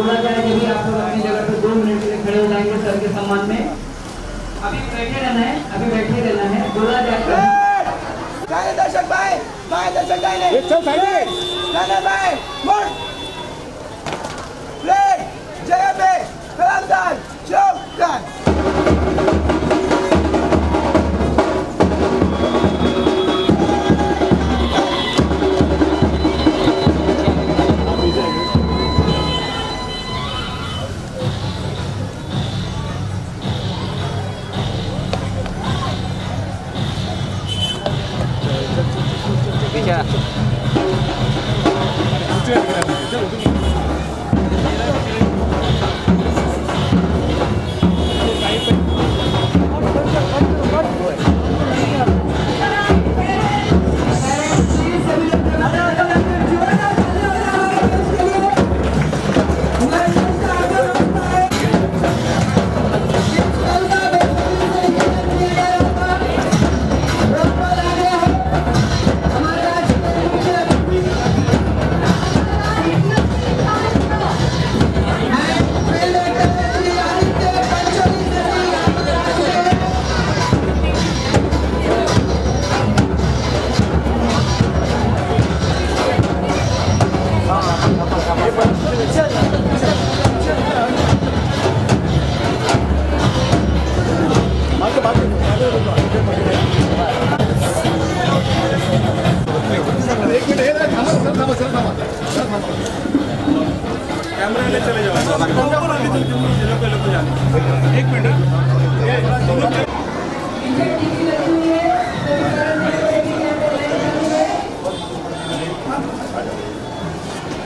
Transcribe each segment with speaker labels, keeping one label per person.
Speaker 1: बोला जाए कि आप लोग अपनी जगह पर दो मिनट के लिए खड़े हो जाएँगे सर के सम्मान में। अभी बैठे रहना है अभी बैठे रहना है बोला
Speaker 2: जाएगा दर्शक भाई भाई दर्शक भाई नहीं भाई मुड
Speaker 3: ね。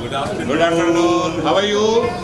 Speaker 3: Good afternoon. Good afternoon. How are you?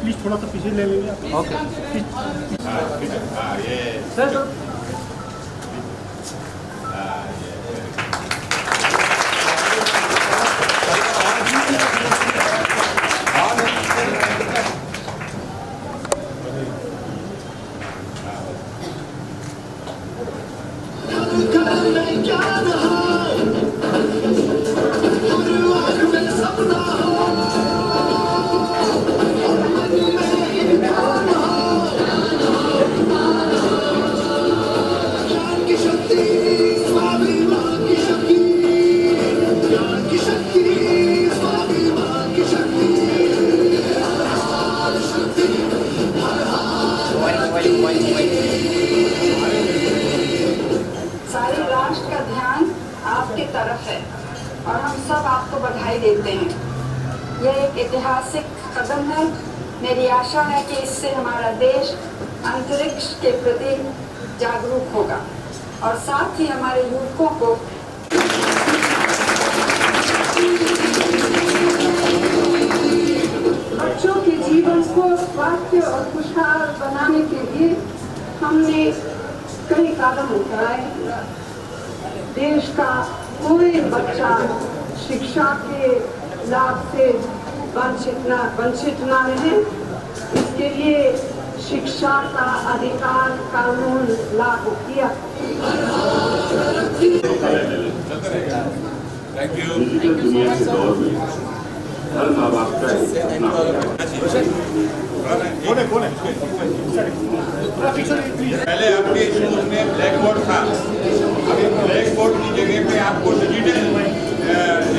Speaker 4: Please थोड़ा सा पीछे ले लेंगे
Speaker 3: ओके
Speaker 1: सर
Speaker 3: सर।
Speaker 5: सारे राष्ट्र का ध्यान आपके तरफ़ है और हम सब आपको बधाई देते हैं। यह एक ऐतिहासिक कदम है। मेरी आशा है कि इससे हमारा देश अंतरिक्ष के प्रति जागरूक होगा और साथ ही हमारे युवकों को सामने कई कदम उठाए। देश का कोई बच्चा शिक्षा के लाभ से वंचित ना वंचित ना रहे। इसके लिए शिक्षा का अधिकार कानून लागू किया।
Speaker 3: थैंक यू
Speaker 6: हर माँ बाप का
Speaker 3: पहले आपके शूज़ में ब्लैक बोर्ड था। अभी ब्लैक बोर्ड की जगह पे आपको डिजिटल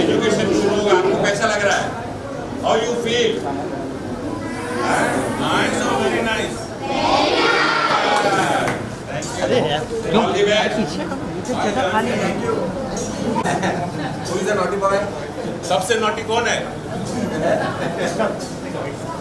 Speaker 3: एजुकेशन शुरू होगा। आपको कैसा लग रहा है? How you feel very nice अरे ऑल द बेस्ट सबसे नोटी कौन है?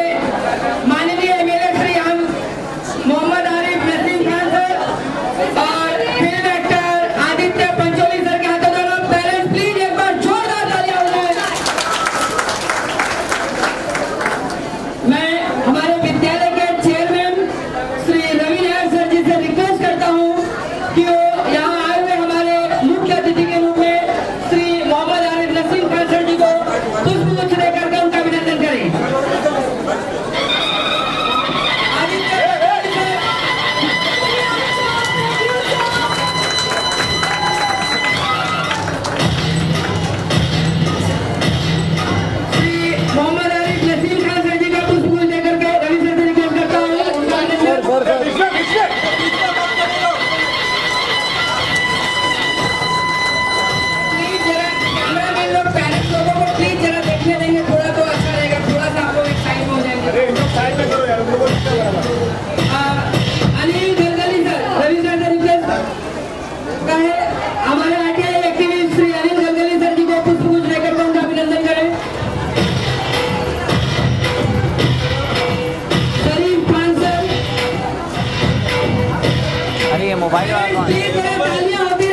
Speaker 1: है
Speaker 2: मोबाइल वाला।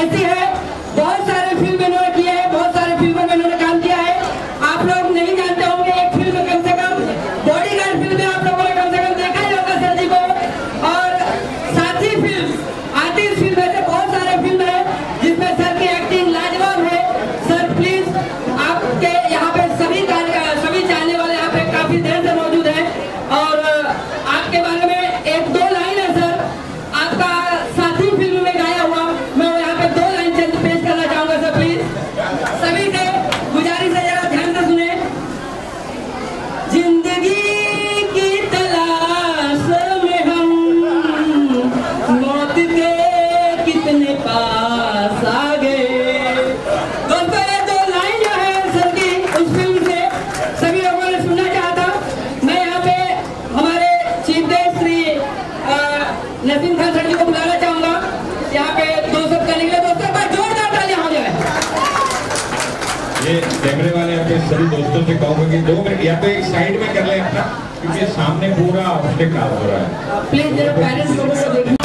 Speaker 2: ऐसी है।
Speaker 1: बहुत सभी दोस्तों से कहूँगा कि दो मिनट या तो एक साइड में कर ले अपना, क्योंकि सामने पूरा ऑब्स्टिक काम हो रहा है।
Speaker 3: Please parents